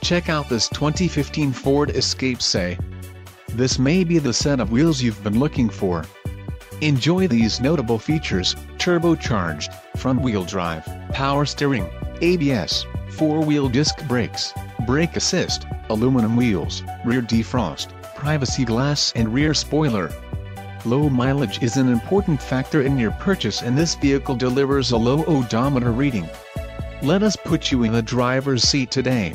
Check out this 2015 Ford Escape Say. This may be the set of wheels you've been looking for. Enjoy these notable features, turbocharged, front-wheel drive, power steering, ABS, four-wheel disc brakes, brake assist, aluminum wheels, rear defrost, privacy glass and rear spoiler. Low mileage is an important factor in your purchase and this vehicle delivers a low odometer reading. Let us put you in the driver's seat today.